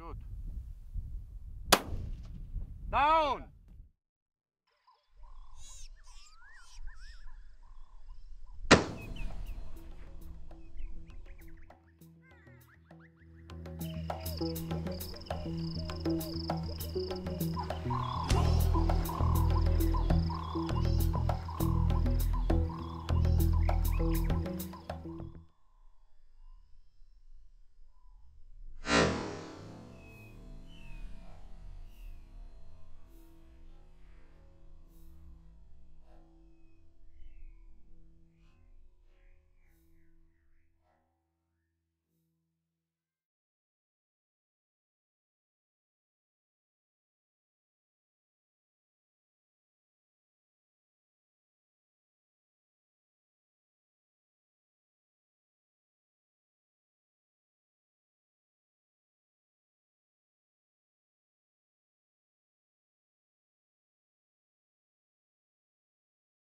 Shoot. Down! Yeah.